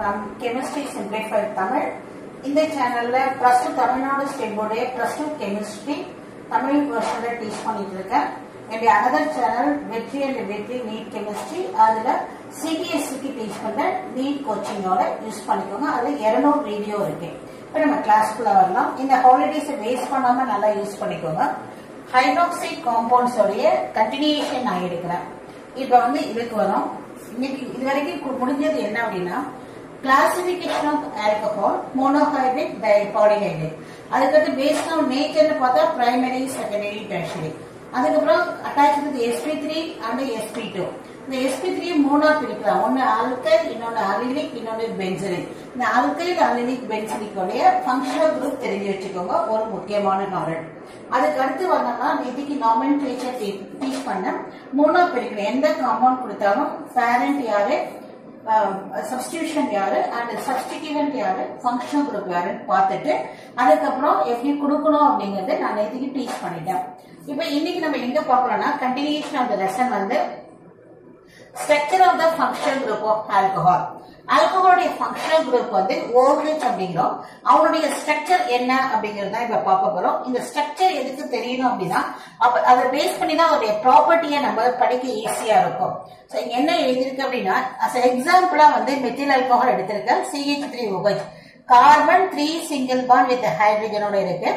From chemistry simplified Tamil இந்த சேனல்ல plus two Tamil Nadu state போர்டே பிளஸ் டூ கெமிஸ்ட்ரி தமிழ் வெர்ஷன்ல டீச் பண்ணிட்டு இருக்கேன் என்னுடைய another channel Vetri and Vetri NEET chemistry அதுல சிபிஎஸ்சிக்கு டீச் பண்ற நீட் கோச்சிங்கோட யூஸ் பண்ணிக்கோங்க. அதுல இருநூறு வீடியோ இருக்கு. இப்போ நம்ம கிளாஸ்க்குள்ள வரலாம். இந்த ஹாலிடேஸை வேஸ்ட் பண்ணாம நல்லா யூஸ் பண்ணிக்கோங்க. ஹைட்ராக்சைட் காம்பவுண்ட்ஸ் உடைய கண்டினியூஷன் நான் எடுக்கிறேன். இப்போ வந்து இதுக்கு வரும். இன்னைக்கு இது வரைக்கும் முடிஞ்சது என்ன அப்படின்னா classification of alcohol monohydrate polyhydrate அதுக்கடுத்து பேஸ்ட் ஆன் நேச்சர்னு பார்த்தா பிரைமரி செகண்டரி டெர்ஷரி அதுக்கப்புறம் attach with SP three and SP two இந்த எஸ்பி த்ரீ மூணா பிரிக்கலாம். ஒன்னு ஆல்கைல் இன்னொன்னு அலிலிக் இன்னொன்னு பென்சிலிக் இந்த ஆல்கைல் அலிலிக் பென்சிலிக்கோடைய ஃபங்க்ஷனல் குரூப் தெரிஞ்சு வச்சுக்கோங்க. ஒரு முக்கியமான நாவல் அதுக்கு அடுத்து வந்தோம்னா நேற்றுக்கு நாமன் டீச்சர் டீச் பண்ண மூணா பிரிக்கணும். எந்த காம்பவுண்ட் கொடுத்தாலும் பேரண்ட் யாரு? சப்ஸ்டியூஷன் யாரு? அண்ட் சப்ஸ்டிடியூவன்ட் யாரு? ஃபங்க்ஷனல் குரூப் யாருன்னு பார்த்துட்டு அதுக்கப்புறம் எப்படி கொடுக்கணும் அப்படிங்கறத நான் நேற்றுக்கு டீச் பண்ணிட்டேன். இப்போ இன்னைக்கு நம்ம எங்க பார்க்கலாம்னா கண்டினியூஷன் ஆஃப் த லெசன் வந்து structure of the functional group of alcohol ஆல்கஹாலுடைய functional group வந்து ஓஹெச் அப்படிங்கிறோம். அவனுடைய ஸ்ட்ரக்சர் என்ன அப்படிங்கறது தான் இப்ப பார்க்க போறோம். இந்த ஸ்ட்ரக்சர் எதுக்கு தெரியணும் அப்படின்னா அதை பேஸ் பண்ணி தான் அவருடைய ப்ராப்பர்ட்டியை நம்ம படிக்க ஈஸியா இருக்கும். ஸோ என்ன எழுதியிருக்கு அப்படின்னா அஸ் எக்ஸாம்பிளா வந்து மெத்தில் ஆல்கஹால் எடுத்திருக்கேன். C H three O H carbon three single bond with ஹைட்ரஜனோட இருக்கு.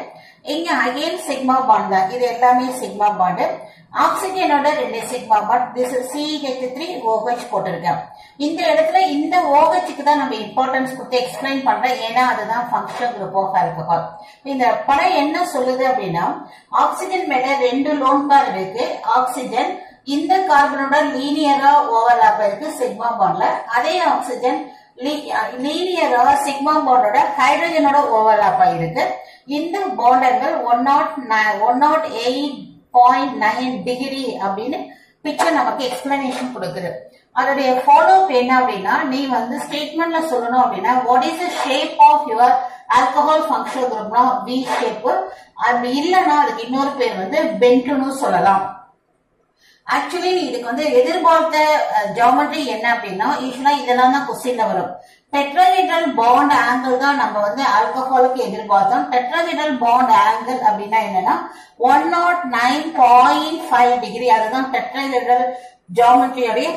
இங்க அகைன் சிக்மா பாண்ட் தான். இது எல்லாமே சிக்மா பாண்ட் ஆக்சிஜனோட ரெண்டு sigma bond this C H three O H போட்டிருக்கேன். இந்த இடத்துல இந்த ஓஹெச்சுக்கு தான் நம்ம இம்பார்ட்டன்ஸ் கொடுத்து எக்ஸ்பிளைன் பண்றேன். ஏன்னா அதுதான் ஃபங்க்ஷன் குரூப் ஆஃப் ஆல்கஹால் இந்த படம் என்ன சொல்லுது அப்படின்னா ஆக்சிஜன் மேல ரெண்டு லோன் பார் இருக்கு. ஆக்சிஜன் இந்த கார்பனோட லீனியரா ஓவர்லாப் இருக்கு சிக்மா பாண்ட்ல அதே ஆக்சிஜன் லீனியரா சிக்மா பாண்டோட ஹைட்ரஜனோட ஓவர்லாப் ஆயிருக்கு இந்த பாண்டங்கள் one nought one nought eight point nine degree அப்படின்னு பிக்சர் நமக்கு எக்ஸ்பிளனேஷன் கொடுக்குது. அதோடைய ஃபாலோ அப் என்ன அப்படின்னா நீ வந்து ஸ்டேட்மெண்ட்ல சொல்லணும் அப்படின்னா what is the shape of your alcohol function குரூப்னா V shape அது இல்லைன்னா அதுக்கு இன்னொரு பேர் வந்து பென்ட்னு சொல்லலாம். ஆக்சுவலி இதுக்கு வந்து எதிர்பார்த்த ஜாமெட்ரி என்ன அப்படின்னா யூஸ்வலா இதெல்லாம் தான் கொஸ்டின்ல வரும். டெட்ராஜிடல் பாண்ட் ஆங்கிள் தான் நம்ம வந்து ஆல்கஹாலுக்கு எதிர்பார்த்தோம். டெட்ராஜிடல் பாண்ட் ஆங்கிள் அப்படின்னா என்னன்னா one nought nine point five degree அதுதான் டெட்ராஜிடல் ஜாமெட்ரியோடைய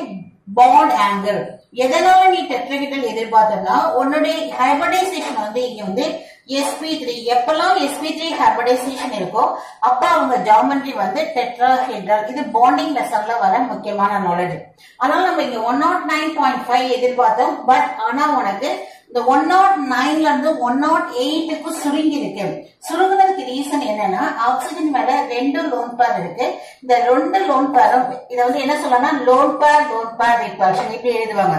பாண்ட் ஆங்கிள் எதனால நீ டெட்ராஹெட்ரல் எதிர்பார்த்தனா உன்னுடைய ஹைபர்டைசேஷன் வந்து இங்க வந்து எஸ்பி த்ரீ எப்பெல்லாம் எஸ்பி த்ரீ ஹைபடைசேஷன் இருக்கோ அப்ப அவங்க ஜாமெட்ரி வந்து டெட்ரா ஹெட்ரல் இது பாண்டிங் லெசன்ல வர முக்கியமான நாலேஜ் அதனால நம்ம இங்க one nought nine point five எதிர்பார்த்தோம் பட் ஆனா உனக்கு இந்த ஒன் நாட் நைன்ல இருந்து ஒன் நாட் எயிட்டுக்கு சுருங்கி இருக்கு சுருங்குனதுக்கு ரீசன் என்னன்னா ஆக்சிஜன் மேல ரெண்டு லோன் பேர் இருக்கு. இந்த ரெண்டு லோன் பேரும் இதை வந்து என்ன சொல்லலாம் லோன் பேர் லோன் பேர் ரிப்பல்ஷன் இப்படி எழுதுவாங்க.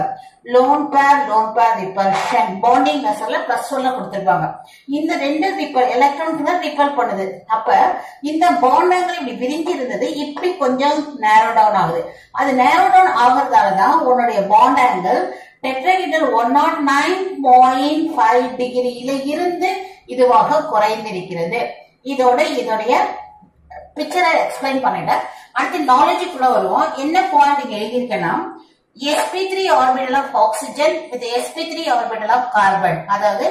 லோன் பேர் லோன் பேர் ரிப்பல்ஷன் பாண்டிங் மெசர்ல பிளஸ் ஒன்ல கொடுத்துருப்பாங்க. இந்த ரெண்டு ரிப்பல் எலக்ட்ரான் தான் ரிப்பல் பண்ணுது. அப்ப இந்த பாண்டங்கள் இப்படி விரிஞ்சு இருந்தது இப்படி கொஞ்சம் நேரோ டவுன் ஆகுது. அது நேரோ டவுன் ஆகுறதால தான் உன்னுடைய பாண்டாங்கள் angle one nought nine point five டிகிரியில இருந்து இதுவாக குறைந்திருக்கிறது. இதோட இதோடைய பிக்சரை எக்ஸ்பிளைன் பண்ணிட்டேன். அடுத்து நாலேஜுக்குள்ள வருவோம். என்ன பாயிண்ட் இங்க எழுதியிருக்கேன்னா sp3 orbital of oxygen with sp3 orbital of carbon அதாவது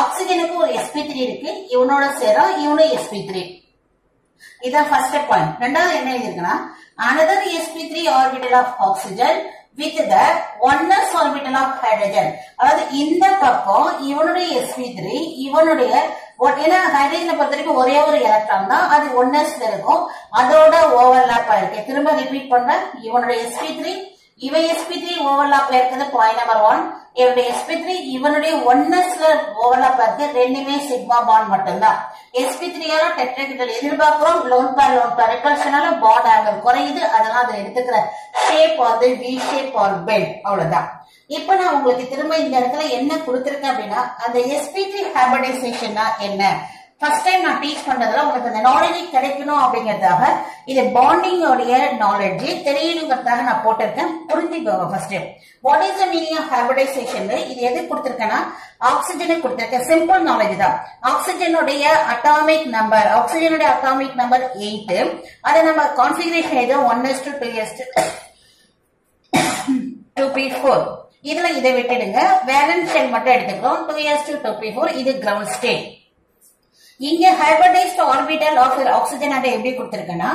ஆக்சிஜனுக்கு ஒரு sp3 இருக்கு இவனோட சேரா இவனும் sp3 இதான் ஃபர்ஸ்ட் பாயிண்ட் ரெண்டாவது என்ன எழுதிருக்குன்னா another sp3 orbital of oxygen with the one s orbital of hydrogen அதாவது இந்த பக்கம் இவனுடைய எஸ்பி த்ரீ இவனுடைய ஏன்னா ஹைட்ரஜனை பொறுத்த வரைக்கும் ஒரே ஒரு எலக்ட்ரான் தான். அது ஒன்னஸ்ல இருக்கும். அதோட ஓவர்லாப் ஆயிருக்கு திரும்ப ரிப்பீட் பண்ண இவனுடைய எஸ்பி த்ரீ இவன் sp3 ஓவர்லாப் இருக்கிறது பாயிண்ட் நம்பர் ஒன் இவனுடைய sp3 இவனுடைய ஒன்னஸ்ல ஓவர்லாப் இருக்கு ரெண்டுமே சிக்மா பாண்ட் மட்டும்தான். Sp3 யால டெட்ராஹெட்ரல் எதிர்பார்க்கிறோம் லோன் பேர் லோன் பேர் ரிப்பல்ஷனால பாண்ட் ஆங்கிள் குறையுது. அதனால அதை எடுத்துக்கிற ஷேப் வந்து வி ஷேப் ஆர் பெல் அவ்வளவுதான். இப்ப நான் உங்களுக்கு திரும்ப இந்த இடத்துல என்ன கொடுத்திருக்கேன் அப்படின்னா அந்த sp3 ஹேபிடைசேஷன்னா என்ன? ஃபர்ஸ்ட் டைம் நான் டீச் பண்றதுல உங்களுக்கு அந்த நாலேஜ் கிடைக்கணும் அப்படிங்கறதுக்காக இது பாண்டிங் உடைய நாலேஜ் தெரியணுங்கிறதுக்காக நான் போட்டிருக்கேன். புரிஞ்சுக்கோங்க first what is the meaning of hybridisation இது எது கொடுத்திருக்கேன்னா ஆக்சிஜனை கொடுத்திருக்கேன். சிம்பிள் நாலேஜ் தான். ஆக்சிஜனுடைய அட்டாமிக் நம்பர் ஆக்சிஜனுடைய அட்டாமிக் நம்பர் எயிட் அதை நம்ம கான்ஃபிகரேஷன் எதுவும் one s two two s two p four இதுல இதை விட்டுடுங்க. வேலன்ஸ் ஷெல் மட்டும் எடுத்துக்கிறோம் two years two two four இது கிரவுண்ட் ஸ்டேட் இங்க ஹைபர்டைஸ்ட் ஆர்பிட்டல் ஆஃப் ஆக்சிஜன் அதை எப்படி கொடுத்துருக்கேன்னா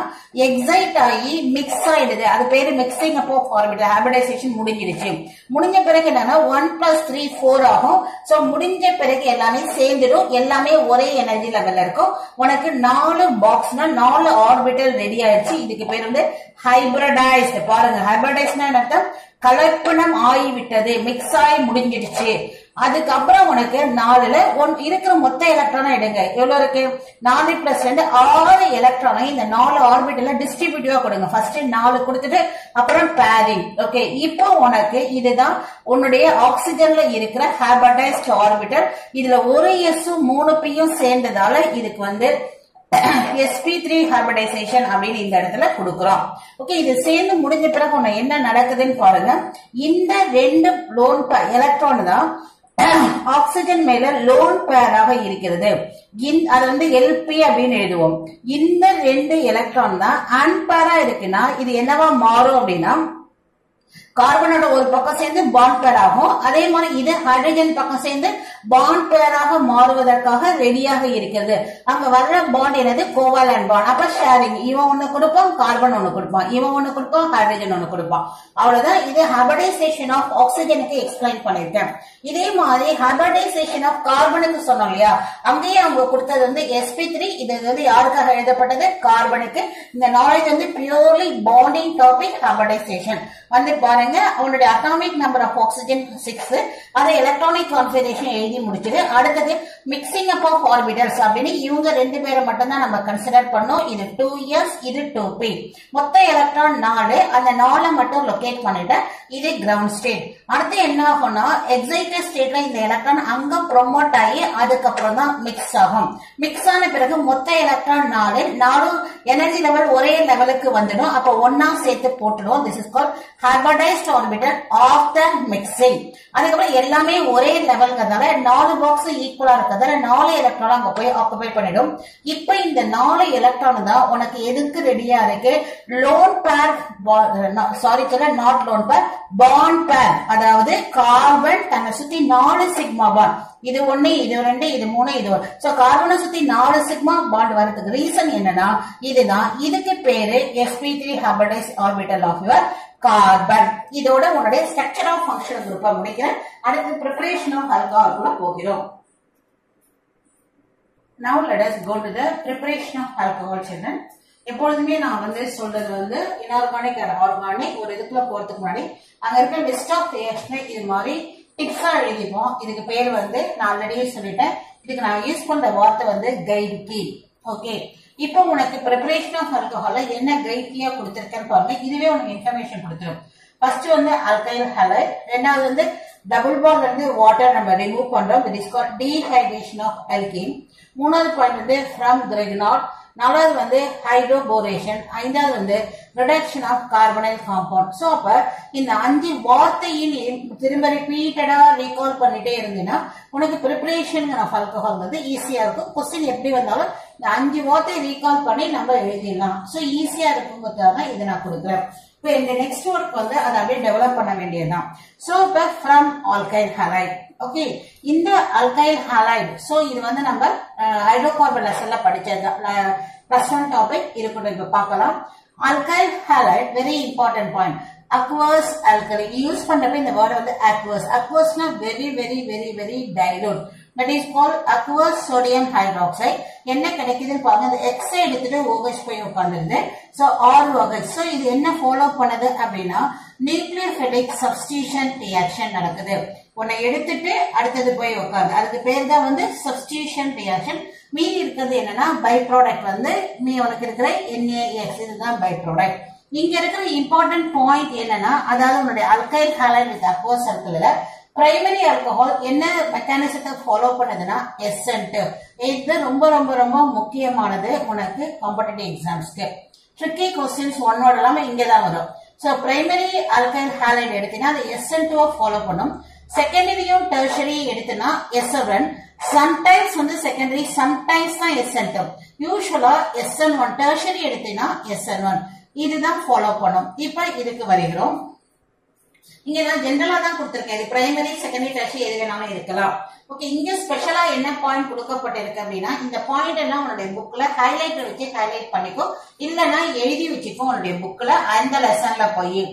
எக்ஸைட் ஆகி மிக்ஸ் ஆயிடுது. அது பேரு மிக்சிங் அப்போ ஆர்பிட்டல் ஹைபர்டைசேஷன் முடிஞ்சிருச்சு. முடிஞ்ச பிறகு என்னன்னா ஒன் பிளஸ் த்ரீ ஃபோர் ஆகும். சோ முடிஞ்ச பிறகு எல்லாமே சேர்ந்துடும். எல்லாமே ஒரே எனர்ஜி லெவல்ல இருக்கும். உனக்கு நாலு பாக்ஸ்னா நாலு ஆர்பிட்டல் ரெடி ஆயிடுச்சு. இதுக்கு பேர் வந்து ஹைபிரடைஸ்ட் பாருங்க ஹைபிரடைஸ்னா என்ன அர்த்தம் கலப்பணம் ஆகிவிட்டது மிக்ஸ் ஆகி முடிஞ்சிடுச்சு. அதுக்கப்புறம் உனக்கு நாலுல ஒன் இருக்கிற மொத்த எலக்ட்ரானை எடுங்க. எவ்வளவு இருக்கு? நாலு பிளஸ் ரெண்டு ஆறு எலக்ட்ரானை இந்த நாலு ஆர்பிட்ல டிஸ்ட்ரிபியூட்டிவா கொடுங்க. ஃபர்ஸ்ட் நாலு கொடுத்துட்டு அப்புறம் பேரிங் ஓகே இப்போ உனக்கு இதுதான் உன்னுடைய ஆக்சிஜன்ல இருக்கிற ஹேபடைஸ்ட் ஆர்பிட்டல் இதுல ஒரு எஸ் மூணு பியும் சேர்ந்ததால இதுக்கு வந்து எஸ்பி த்ரீ ஹார்படைசேஷன் அப்படின்னு இந்த இடத்துல கொடுக்குறோம். ஓகே இது சேர்ந்து முடிஞ்ச பிறகு என்ன நடக்குதுன்னு பாருங்க. இந்த ரெண்டு லோன் எலக்ட்ரான் தான் ஆக்சிஜன் மேல லோன் பேராக இருக்கிறது. அது வந்து எல்பி அப்படின்னு எழுதுவோம். இந்த ரெண்டு எலக்ட்ரான் தான் அன்பேரா இருக்குன்னா இது என்னவா மாறும் அப்படின்னா கார்பனோட ஒரு பக்கம் சேர்ந்து பாண்ட் பேர் ஆகும். அதே மாதிரி இது ஹைட்ரஜன் பக்கம் சேர்ந்து பாண்ட் பேராக மாறுவதற்காக ரெடியாக இருக்கிறது. அங்க வர்ற பாண்ட் என்னது? கோவாலன் பாண்ட் அப்ப ஷேரிங் இவன் ஒண்ணு கொடுப்பான் கார்பன் ஒண்ணு கொடுப்பான். இவன் ஒண்ணு கொடுப்பான் ஹைட்ரஜன் ஒண்ணு கொடுப்பான். அவ்வளவுதான். இது ஹைபடைசேஷன் ஆஃப் ஆக்சிஜனுக்கு எக்ஸ்பிளைன் பண்ணிருக்கேன் இதே மாதிரி ஹைபடைசேஷன் ஆஃப் கார்பனுக்கு சொன்னோம் இல்லையா? அங்கேயே அவங்க கொடுத்தது வந்து எஸ்பி த்ரீ இது வந்து யாருக்காக எழுதப்பட்டது? கார்பனுக்கு இந்த நாலேஜ் வந்து பியூர்லி பாண்டிங் டாபிக் ஹைபடைசேஷன் வந்து பாருங்க அவனுடைய atomic number of oxygen six அதை எலக்ட்ரானிக் கான்ஃபிகரேஷன் எழுதி முடிச்சிட்டு அடுத்தது மிக்சிங் அப் ஆஃப் ஆர்பிட்டல்ஸ் அப்படின்னு இவங்க ரெண்டு பேரை மட்டும் தான் நம்ம கன்சிடர் பண்ணோம். இது டூ இயர்ஸ் இது டூ பி மொத்த எலக்ட்ரான் நாலு அந்த நாலை மட்டும் லொகேட் பண்ணிட்டேன் இது கிரவுண்ட் ஸ்டேட் அடுத்து என்ன ஆகும்னா எக்ஸைட்டட் ஸ்டேட்ல இந்த எலக்ட்ரான் அங்க ப்ரொமோட் ஆகி அதுக்கப்புறம் தான் மிக்ஸ் ஆகும். மிக்ஸ் ஆன பிறகு மொத்த எலக்ட்ரான் நாலு நாலு எனர்ஜி லெவல் ஒரே லெவலுக்கு வந்துடும். அப்ப ஒன்னா சேர்த்து போட்டுடும் திஸ் இஸ் கால் ஹையஸ்ட் ஆர்பிட்டல் ஆஃப்டர் மிக்சிங் அதுக்கப்புறம் எல்லாமே ஒரே லெவல்ங்கிறதுனால நாலு பாக்ஸ் ஈக்குவலா இருக்கிறதால நாலு எலக்ட்ரான் அங்க போய் ஆக்குபை பண்ணிடும். இப்ப இந்த நாலு எலக்ட்ரான் தான் உனக்கு எதுக்கு ரெடியா இருக்கு? லோன் பேர் சாரி சொல்ல நாட் லோன் பேர் பாண்ட் பேர் அதாவது கார்பன் தன்னை சுத்தி நாலு சிக்மா பாண்ட் இது ஒண்ணு இது ரெண்டு இது மூணு இது சோ கார்பனை சுத்தி நாலு சிக்மா பாண்ட் வரதுக்கு ரீசன் என்னன்னா இதுதான். இதுக்கு பேரு sp3 three hybridised orbital of your carbon இதோட உன்னுடைய ஸ்ட்ரக்சர் ஆஃப் ஃபங்க்ஷனல் குரூப்பா முடிக்கிறேன். அடுத்து ப்ரிப்பரேஷன் ஆஃப் ஆல்கஹால் கூட போகிறோம். Now let us go to the preparation of alcohol children. எப்பொழுதுமே நான் வந்து சொல்றது வந்து இன்ஆர்கானிக் அண்ட் ஆர்கானிக் ஒரு இதுக்குள்ள போறதுக்கு முன்னாடி அங்க இருக்க லிஸ்ட் ஆஃப் ரியாக்ஷனை இது மாதிரி டிப்ஸா எழுதிப்போம். இதுக்கு பேர் வந்து நான் ஆல்ரெடியே சொல்லிட்டேன். இதுக்கு நான் யூஸ் பண்ற வார்த்தை வந்து கைட் கீ ஓகே இப்போ உனக்கு ப்ரிப்பரேஷன் ஆஃப் ஆல்கஹால என்ன கைட் கீயா கொடுத்துருக்கேன்னு பாருங்க. இதுவே உனக்கு இன்ஃபர்மேஷன் கொடுத்துரும். ஃபர்ஸ்ட் வந்து அல்கைல் ஹலைட் ரெண்டாவது வந்து டபுள் பாண்ட் வந்து வாட்டர் நம்ம ரிமூவ் பண்றோம். It is call dehydration of alkene மூணாவது பாயிண்ட் வந்து ஃப்ரம் கிரெக்னாட் நாலாவது வந்து ஹைட்ரோபோரேஷன் ஐந்தாவது வந்து reduction of carbonyl compound so அப்ப இந்த அஞ்சு வார்த்தையின் திரும்ப ரிப்பீட்டடா ரீகால் பண்ணிட்டே இருந்தீங்கன்னா உனக்கு ப்ரிப்பரேஷன் ஆஃப் வந்து ஈஸியா இருக்கும். கொஸ்டின் எப்படி வந்தாலும் இந்த அஞ்சு வார்த்தையை ரீகால் பண்ணி நம்ம எழுதிடலாம். ஸோ ஈஸியா இருக்குங்கிறதுக்காக இதை நான் கொடுக்குறேன். இப்போ இந்த நெக்ஸ்ட் ஒர்க் வந்து அதை அப்படியே டெவலப் பண்ண வேண்டியதுதான். ஸோ இப்போ ஃப்ரம் ஆல்கைல் ஹலைட் ஓகே இந்த அல்கைல் ஹாலைடு சோ இது வந்து நம்ம ஹைட்ரோகார்பன் லெசன்ல படிச்சது. பிளஸ் ஒன் டாபிக் இருக்கட்டும் இப்ப பார்க்கலாம். Alkyl halide very important point aqueous alkali use பண்றப்ப இந்த வேர்டு வந்து aqueous அக்வர்ஸ்னா very very very very dilute that is call aqueous sodium hydroxide என்ன கிடைக்குதுன்னு பாருங்க. இந்த எக்ஸை எடுத்துட்டு ஓகேஷ் போய் உட்காந்துருந்து ஸோ ஆர் ஓகேஷ் ஸோ இது என்ன ஃபாலோ பண்ணுது அப்படின்னா நியூக்ளியோஃபிலிக் சப்ஸ்டியூஷன் ரியாக்ஷன் நடக்குது. உன்னை எடுத்துட்டு அடுத்தது போய் உட்காந்து அதுக்கு பேர் தான் வந்து சப்ஸ்டியூஷன் ரியாக்ஷன் மீதி இருக்கிறது என்னன்னா பை ப்ராடக்ட் வந்து மீ உனக்கு இருக்கிற என்ஏஎஸ் இதுதான் பை ப்ராடக்ட் இங்க இருக்கிற இம்பார்ட்டன்ட் பாயிண்ட் என்னன்னா அதாவது உன்னுடைய அல்கைல் ஹாலைட் வித் அக்கோ சர்க்கிள்ல பிரைமரி ஆல்கஹால் என்ன மெக்கானிசத்தை ஃபாலோ பண்ணுதுன்னா எசன்ட் இது ரொம்ப ரொம்ப ரொம்ப முக்கியமானது உனக்கு காம்படிட்டிவ் எக்ஸாம்ஸ்க்கு ட்ரிக்கி கொஸ்டின்ஸ் ஒன்னோட இல்லாம இங்கே தான் வரும். ஸோ பிரைமரி அல்கைல் ஹாலைட் எடுத்தீங்கன்னா அது எஸ்என் டூ ஃபாலோ பண்ணும். செகண்டரியும் டெர்ஷரி எடுத்தனா எஸ்என் சம்டைம்ஸ் வந்து செகண்டரி சம்டைம்ஸ் தான் SN two usually SN one tertiary எடுத்தீங்கன்னா எஸ்என் ஒன் இதுதான் ஃபாலோ பண்ணும். இப்ப இதுக்கு வருகிறோம். இங்க நான் ஜென்ரலா தான் கொடுத்திருக்கேன். இது பிரைமரி செகண்டரி டெர்ஷரி எது வேணாலும் இருக்கலாம். ஓகே இங்க ஸ்பெஷலா என்ன பாயிண்ட் கொடுக்கப்பட்டிருக்கு அப்படின்னா இந்த பாயிண்ட் எல்லாம் உன்னுடைய புக்ல ஹைலைட் வச்சு ஹைலைட் பண்ணிக்கோ. இல்லைன்னா எழுதி வச்சுக்கோ உன்னுடைய புக்ல அந்த லெசன்ல போய்.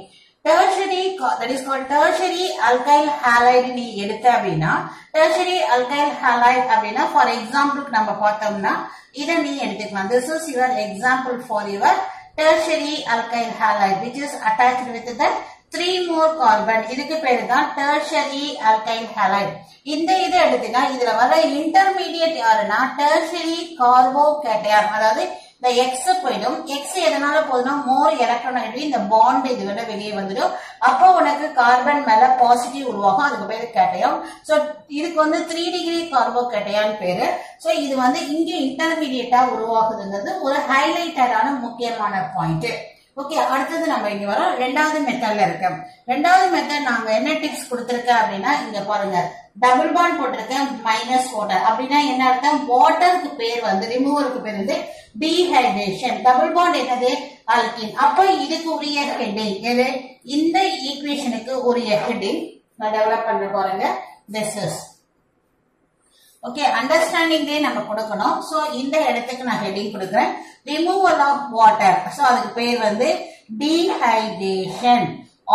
Tertiary that is call tertiary alkyl halide நீ எடுத்த அப்படின்னா டெர்ஷரி அல்கைல் ஹாலைட் அப்படின்னா ஃபார் எக்ஸாம்பிளுக்கு நம்ம பார்த்தோம்னா இதை நீ எடுத்துக்கலாம். This is your example for your tertiary alkyl halide which is attach with the three more carbon இதுக்கு பேரு தான் டெர்ஷரி அல்கைல் ஹலைட் இந்த இது எடுத்தீங்கன்னா இதுல வர இன்டர்மீடியட் யாருன்னா டெர்ஷரி கார்போ கேட்டையான் அதாவது இந்த எக்ஸ் போயிடும். எக்ஸ் எதனால போகுதுன்னா மோர் எலக்ட்ரான் இந்த பாண்ட் இது வந்து வெளியே வந்துடும். அப்போ உனக்கு கார்பன் மேல பாசிட்டிவ் உருவாகும். அதுக்கு பேரு கேட்டையான் சோ இதுக்கு வந்து த்ரீ டிகிரி கார்போ கேட்டையான் பேரு. சோ இது வந்து இங்கே இன்டர்மீடியட்டா உருவாகுதுங்கிறது ஒரு ஹைலைட்டடான முக்கியமான பாயிண்ட் ஓகே அடுத்தது நம்ம இங்க வரோம். ரெண்டாவது மெத்தட்ல இருக்க ரெண்டாவது மெத்தட் நாங்க என்ன டிப்ஸ் கொடுத்துருக்கேன் அப்படின்னா இங்க பாருங்க. டபுள் பாண்ட் போட்டிருக்கேன் மைனஸ் வாட்டர் அப்படின்னா என்ன அர்த்தம்? வாட்டருக்கு பேர் வந்து ரிமூவருக்கு பேர் வந்து டீஹைட்ரேஷன் டபுள் பாண்ட் என்னது? அல்கின் அப்ப இதுக்கு உரிய ஹெட்டிங் எது? இந்த ஈக்குவேஷனுக்கு உரிய ஹெட்டிங் நான் டெவலப் பண்ண பாருங்க திஸ் இஸ் ஓகே அண்டர்ஸ்டாண்டிங்லேயே நம்ம கொடுக்கணும். ஸோ இந்த இடத்துக்கு நான் ஹெட்டிங் கொடுக்குறேன். ரிமூவல் ஆஃப் வாட்டர் ஸோ அதுக்கு பேர் வந்து டீஹைட்ரேஷன்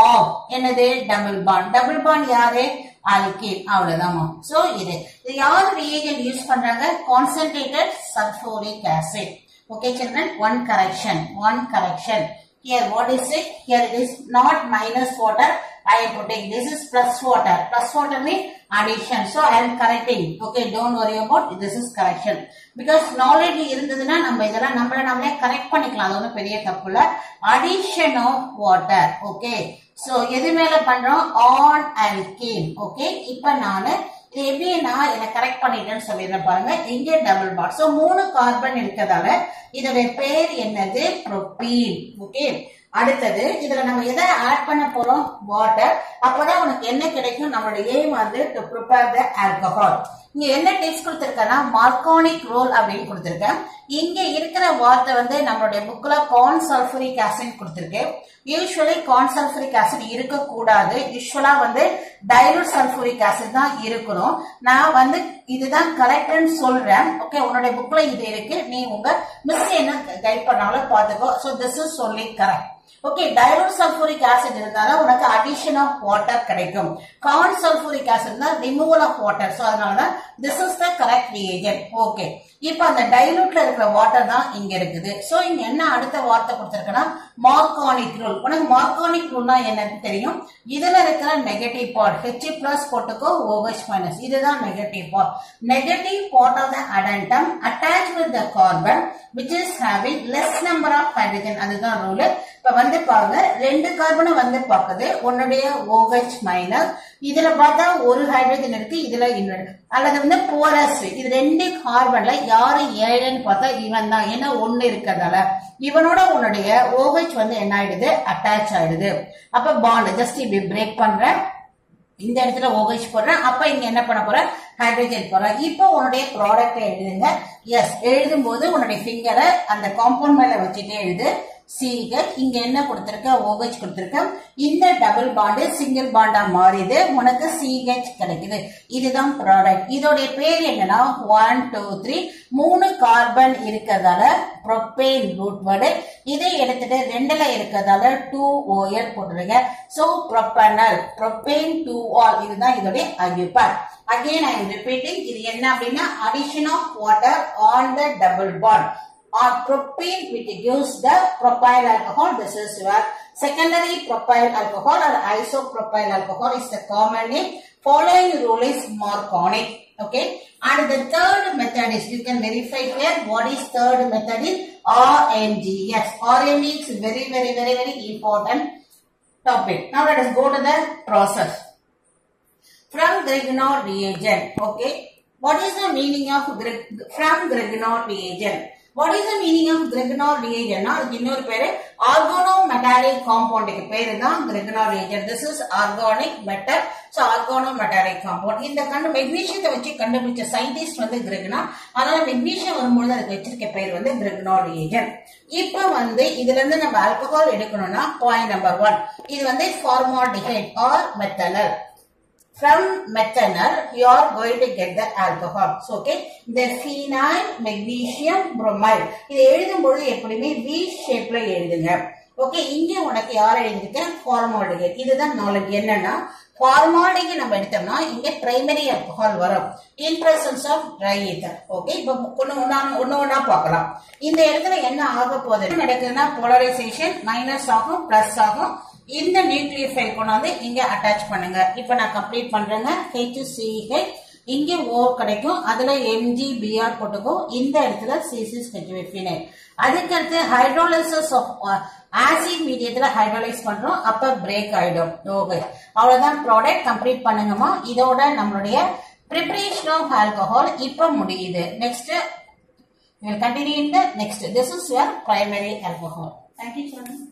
ஆஃப் என்னது? டபுள் பாண்ட் டபுள் பாண்ட் யாரு? அல்கேன் அவ்வளவுதான் ஸோ இது. இது யார் ரியேஜென்ட் யூஸ் பண்றாங்க? Concentrated sulphuric acid okay children one correction one correction here what is it? Here it is not minus water i am putting this is plus water plus water means addition so i am correcting okay don't worry about it. this is correction because knowledge இருந்ததுன்னா நம்ம இதெல்லாம் நம்மள நம்மளே correct பண்ணிக்கலாம் அது ஒன்றும் பெரிய தப்பு இல்ல addition of water okay so எது மேல பண்றோம் on alkene okay இப்ப நானு இது எப்படி நான் இதை கரெக்ட் பண்ணிட்டேன்னு சொல்லிடுறேன் பாருங்க இங்க டபுள் பாண்ட் சோ மூணு கார்பன் இருக்கிறதால இதோட பேர் என்னது ப்ரோபீன் ஓகே அடுத்தது இதுல நம்ம எதை ஆட் பண்ண போறோம்? வாட்டர் அப்பதான் உனக்கு என்ன கிடைக்கும்? நம்மளோட எய்ம் வந்து டு ப்ரிப்பேர் த ஆல்கஹால் இங்க என்ன டிப்ஸ் கொடுத்திருக்கேன்னா மார்கானிக் ரோல் அப்படின்னு கொடுத்திருக்கேன். இங்க இருக்கிற வார்த்தை வந்து நம்மளுடைய புக்ல கான் சல்பரிக் ஆசிட் கொடுத்திருக்கேன். யூஸ்வலி கான் சல்பரிக் ஆசிட் இருக்கக்கூடாது. யூஸ்வலா வந்து டைலூட் சல்பரிக் ஆசிட் தான் இருக்கணும். நான் வந்து இதுதான் கரெக்ட்னு சொல்றேன். ஓகே உன்னுடைய புக்ல இது இருக்கு. நீ உங்க மிஸ் என்ன கைட் பண்ணாலும் பாத்துக்கோ ஸோ திஸ் இஸ் சொல்லி correct okay dilute sulphuric acid இருந்தாலும் உனக்கு அடிஷன் ஆஃப் வாட்டர் கிடைக்கும். கார்ன் சல்பூரிக் ஆசிட் தான் ரிமூவல் ஆஃப் வாட்டர் ஸோ அதனால this is the correct reagent okay இப்போ அந்த டைலூட்ல இருக்கிற வாட்டர் தான் இங்க இருக்குது. ஸோ இங்க என்ன அடுத்த வார்த்தை கொடுத்துருக்குன்னா மார்கானிக் ரூல் உனக்கு மார்கானிக் ரூல்னா என்னன்னு தெரியும். இதுல இருக்கிற நெகட்டிவ் பார்ட் ஹெச் பிளஸ் போட்டுக்கோ ஓஹெச் மைனஸ் இதுதான் negative part negative part of the addendum attach with the carbon which is having less number of hydrogen அதுதான் ரூல் இப்ப வந்து பாருங்க ரெண்டு கார்பனும் வந்து பாக்குது. உன்னுடைய ஓஹெச் மைனஸ் இதுல பார்த்தா ஒரு ஹைட்ரஜன் இருக்கு இதுல இன்னொரு அல்லது வந்து போரஸ் இது ரெண்டு கார்பன்ல யாரு ஏழுன்னு பார்த்தா இவன் தான். ஏன்னா ஒண்ணு இருக்கிறதால. இவனோட உன்னுடைய ஓஹெச் வந்து என்ன ஆயிடுது? அட்டாச் ஆயிடுது. அப்ப பாண்ட் ஜஸ்ட் இப்படி பிரேக் பண்றேன். இந்த இடத்துல ஓஹெச் போடுறேன். அப்ப இங்க என்ன பண்ண போறேன்? ஹைட்ரஜன் போடுறேன். இப்போ உன்னுடைய ப்ராடக்ட் எழுதுங்க. எஸ் எழுதும் போது உன்னுடைய ஃபிங்கரை அந்த காம்பவுண்ட் மேல வச்சுட்டே எழுது. சீரிகள் இங்க என்ன கொடுத்திருக்க? ஓஹெச் கொடுத்திருக்க. இந்த டபுள் பாண்டு சிங்கிள் பாண்டா மாறிது உனக்கு சிஹெச் கிடைக்குது. இதுதான் ப்ராடக்ட் இதோடைய பேர் என்னன்னா? ஒன் டூ த்ரீ மூணு கார்பன் இருக்கிறதால ப்ரொபேன் ரூட் வேர்டு இதை எடுத்துட்டு ரெண்டுல இருக்கிறதால டூ ஓஎல் போட்டுருங்க so propanol propane two ol இதுதான் இதோடைய அக்யூபர் அகைன் ஐ ரிப்பீட்டிங் இது என்ன அப்படின்னா? Addition of water on the double bond or propane which gives the propyl alcohol. This is your secondary propyl alcohol or isopropyl alcohol is the common name. Following rule is Marconic. Okay. And the third method is, you can verify here, what is third method is RNG. Yes, RNG is very, very, very, very important topic. Now let us go to the process. From Grignard reagent. Okay. What is the meaning of from Grignard reagent? What is the meaning of Grignard ரியேஜன்னா அதுக்கு இன்னொரு பேரு organo metallic காம்பவுண்டுக்கு பேரு தான் Grignard reagent this is organic metal so organo metallic compound இந்த கண்டு மெக்னீஷியத்தை வச்சு கண்டுபிடிச்ச சயின்டிஸ்ட் வந்து கிரெகனா? அதனால மெக்னீஷியம் வரும்பொழுது அதுக்கு வச்சிருக்க பேர் வந்து கிரெகனார் ரியேஜன் இப்போ வந்து இதுல இருந்து நம்ம ஆல்கஹால் எடுக்கணும்னா பாயிண்ட் நம்பர் ஒன் இது வந்து formaldehyde or methanal From methanol, you are going to get the alcohol. So, okay. The phenyl, magnesium, bromide. இது எழுதும்போது எப்படியுமே V ஷேப்ல எழுதுங்க. ஓகே இங்க உனக்கு யார் எழுதிருக்கேன் ஃபார்மால்டிகேட் இதுதான் நாலேஜ் என்னன்னா ஃபார்மால்டிகை நம்ம எடுத்தோம்னா இங்க பிரைமரி ஆல்கஹால் வரும். In presence of dry ether okay இப்போ ஒன்று ஒன்றா ஒன்று ஒன்றா பார்க்கலாம். இந்த இடத்துல என்ன ஆக போகுது? நடக்குதுன்னா போலரைசேஷன் மைனஸ் ஆகும் பிளஸ் ஆகும். இந்த நியூக்ளியோஃபைல் கொண்டாந்து இங்க அட்டாச் பண்ணுங்க. இப்போ நான் கம்ப்ளீட் பண்றேங்க. ஹெச் இங்க ஓ கிடைக்கும். அதுல எம்ஜி பிஆர் போட்டுக்கும் இந்த இடத்துல சிசிஸ் ஹெச்பினைல் அதுக்கடுத்து ஹைட்ரோலைசஸ் ஆஃப் ஆசிட் மீடியத்துல ஹைட்ரோலைஸ் பண்றோம். அப்ப பிரேக் ஆயிடும். ஓகே. அவ்வளவுதான் ப்ராடக்ட் கம்ப்ளீட் பண்ணுங்கம்மா. இதோட நம்மளுடைய ப்ரிப்பரேஷன் ஆஃப் ஆல்கஹால் இப்ப முடியுது. Next will continue in the next. This is your primary alcohol. Thank you children